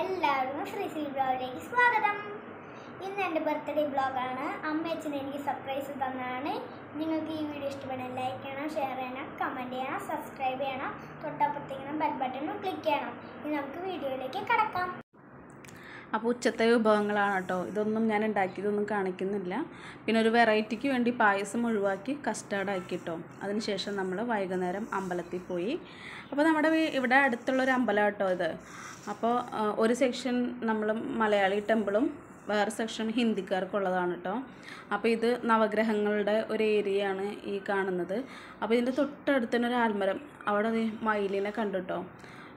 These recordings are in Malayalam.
എല്ലാവർക്കും ശ്രീശ്രീ ബ്ലോഗിലേക്ക് സ്വാഗതം. ഇന്ന് എന്റെ ബർത്ത്ഡേ ബ്ലോഗാണ്. അമ്മ അച്ഛൻ എനിക്ക് സർപ്രൈസ് തന്നതാണ് നിങ്ങൾക്ക് ഈ വീഡിയോ ഇഷ്ടപ്പെടാൻ ലൈക്ക് ചെയ്യണം ഷെയർ ചെയ്യണം കമന്റ് ചെയ്യണം സബ്സ്ക്രൈബ് ചെയ്യണം. തൊട്ടപ്പുറത്തേക്കണം ബെൽ ബട്ടണും ക്ലിക്ക് ചെയ്യണം. ഇനി നമുക്ക് വീഡിയോയിലേക്ക് കടക്കാം. അപ്പോൾ ഉച്ചത്തെ വിഭവങ്ങളാണ് കേട്ടോ. ഇതൊന്നും ഞാൻ ഉണ്ടാക്കിയതൊന്നും കാണിക്കുന്നില്ല. പിന്നെ ഒരു വെറൈറ്റിക്ക് വേണ്ടി പായസം ഒഴിവാക്കി കസ്റ്റാർഡ് ആക്കി കേട്ടോ. അതിനുശേഷം നമ്മൾ വൈകുന്നേരം അമ്പലത്തിൽ പോയി. അപ്പോൾ നമ്മുടെ ഇവിടെ അടുത്തുള്ളൊരു അമ്പലം കേട്ടോ ഇത്. അപ്പോൾ ഒരു സെക്ഷൻ നമ്മൾ മലയാളി ടെമ്പിളും വേറെ സെക്ഷൻ ഹിന്ദിക്കാർക്കുള്ളതാണ് കേട്ടോ. അപ്പോൾ ഇത് നവഗ്രഹങ്ങളുടെ ഒരു ഏരിയയാണ് ഈ കാണുന്നത്. അപ്പോൾ ഇതിന്റെ തൊട്ടടുത്ത് ഒരു ആൽമരം. അവിടെ മയിലിനെ കണ്ടു കേട്ടോ.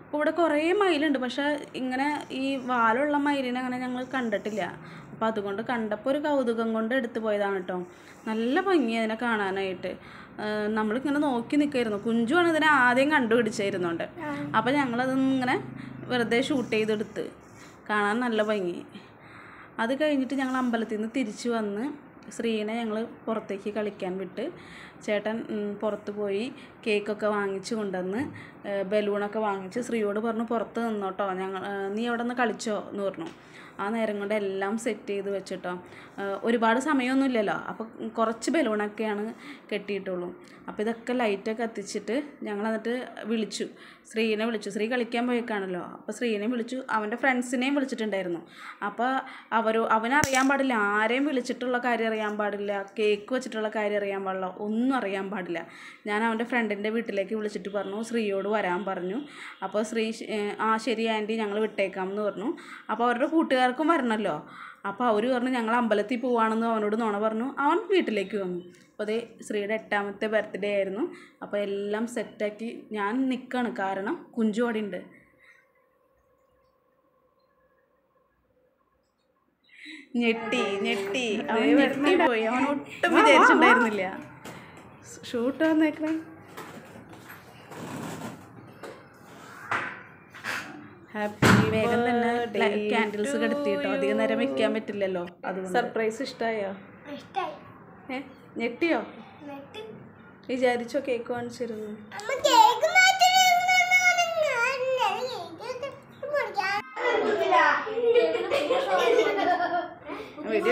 അപ്പോൾ ഇവിടെ കുറേ മയിലുണ്ട്. പക്ഷേ ഇങ്ങനെ ഈ വാലുള്ള മയിലിനെ അങ്ങനെ ഞങ്ങൾ കണ്ടിട്ടില്ല. അപ്പോൾ അതുകൊണ്ട് കണ്ടപ്പോൾ ഒരു കൗതുകം കൊണ്ട് എടുത്തു പോയതാണ് കേട്ടോ നല്ല ഭംഗി അതിനെ കാണാനായിട്ട്. നമ്മളിങ്ങനെ നോക്കി നിൽക്കായിരുന്നു കുഞ്ചുവാണ് ഇതിനെ ആദ്യം കണ്ടുപിടിച്ചായിരുന്നുണ്ട് അപ്പോൾ ഞങ്ങളതിങ്ങനെ വെറുതെ ഷൂട്ട് ചെയ്തെടുത്ത്. കാണാൻ നല്ല ഭംഗി. അത് കഴിഞ്ഞിട്ട് ഞങ്ങൾ അമ്പലത്തിൽ നിന്ന് തിരിച്ചു വന്ന് ശ്രീനെ ഞങ്ങൾ പുറത്തേക്ക് കളിക്കാൻ വിട്ട് ചേട്ടൻ പുറത്ത് പോയി കേക്കൊക്കെ വാങ്ങിച്ചു കൊണ്ടുവന്ന് ബലൂണൊക്കെ വാങ്ങിച്ച് ശ്രീയോട് പറഞ്ഞു പുറത്ത് നിന്നോട്ടോ ഞങ്ങൾ നീ അവിടെ നിന്ന് കളിച്ചോ? എന്ന് പറഞ്ഞു. ആ നേരം കൊണ്ട് എല്ലാം സെറ്റ് ചെയ്ത് വെച്ചിട്ടോ. ഒരുപാട് സമയമൊന്നുമില്ലല്ലോ അപ്പോൾ കുറച്ച് ബലൂണൊക്കെയാണ് കെട്ടിയിട്ടുള്ളൂ. അപ്പോൾ ഇതൊക്കെ ലൈറ്റൊക്കെ കത്തിച്ചിട്ട് ഞങ്ങൾ എന്നിട്ട് വിളിച്ചു. ശ്രീനെ വിളിച്ചു. ശ്രീ കളിക്കാൻ പോയേക്കാണല്ലോ. അപ്പോൾ ശ്രീനെ വിളിച്ചു. അവന്റെ ഫ്രണ്ട്സിനെയും വിളിച്ചിട്ടുണ്ടായിരുന്നു. അപ്പോൾ അവർ അവനറിയാൻ പാടില്ല. ആരെയും വിളിച്ചിട്ടുള്ള കാര്യം അറിയാൻ പാടില്ല കേക്ക് വെച്ചിട്ടുള്ള കാര്യം അറിയാൻ പാടില്ല ഒന്നും അറിയാൻ പാടില്ല. ഞാൻ അവന്റെ ഫ്രണ്ടിന്റെ വീട്ടിലേക്ക് വിളിച്ചിട്ട് പറഞ്ഞു ശ്രീയോട് വരാൻ പറഞ്ഞു. അപ്പോൾ ശ്രീ ആ ശരി ആന്റി ഞങ്ങൾ വിട്ടേക്കാം എന്ന് പറഞ്ഞു. അപ്പോൾ അവരുടെ കൂട്ടുകാർക്കും വരണമല്ലോ. അപ്പോൾ അവർ പറഞ്ഞു ഞങ്ങൾ അമ്പലത്തിൽ പോവാണെന്ന് അവനോട് നുണ പറഞ്ഞു. അവൻ വീട്ടിലേക്ക് വന്നു. അപ്പോൾ അതേ ശ്രീയുടെ എട്ടാമത്തെ ബർത്ത്ഡേ ആയിരുന്നു. അപ്പോൾ എല്ലാം സെറ്റാക്കി ഞാൻ നിൽക്കുകയാണ് കാരണം കുഞ്ചുവടി ഉണ്ട് ഞെട്ടി ഞെട്ടി. അവൻ ഞെട്ടി പോയി. അവൻ ഒട്ടും വിചാരിച്ചിട്ടുണ്ടായിരുന്നില്ല. ഷൂട്ട് വന്നേക്കണേ. ഹാപ്പി വേഗം തന്നെ ക്യാൻഡിൽസ് കെടുത്തിട്ടോ. അധികം നേരം വെക്കാൻ പറ്റില്ലല്ലോ. അത് സർപ്രൈസ് ഇഷ്ടമായോ ഞെട്ടിയോ? വിചാരിച്ചോ കേക്ക് വാങ്ങിച്ചിരുന്നു അമ്മ കേക്ക് വീഡിയോ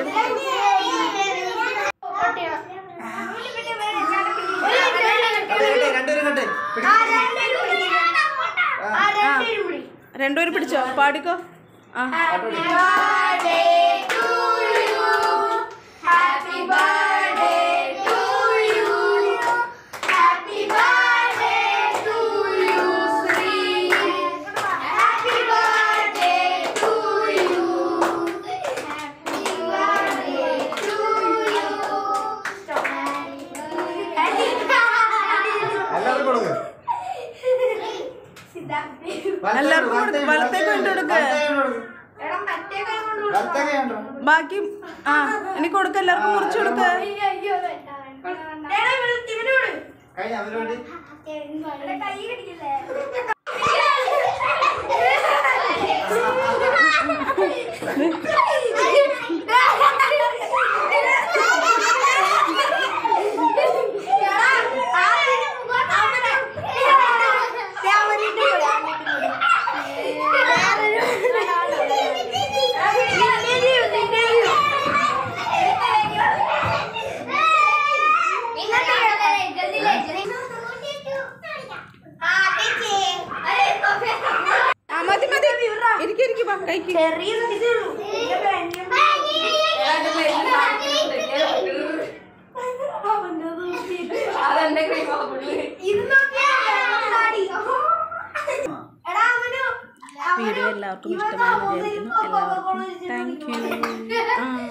രണ്ടുപേരും പിടിച്ചോ പാടിക്കോ ആ എല്ലാവർക്കും കൊടുക്ക്. വലത്തേക്ക് കൊണ്ട് കൊടുക്ക്. ബാക്കി ആ ഇനി കൊടുക്ക എല്ലാവർക്കും മുറിച്ചു കൊടുക്ക. കഴിഞ്ഞ ചെറിയ വീഡിയോ എല്ലാവർക്കും ഇഷ്ടമാണെന്ന് വിചാരിക്കുന്നു എല്ലാവർക്കും താങ്ക് യു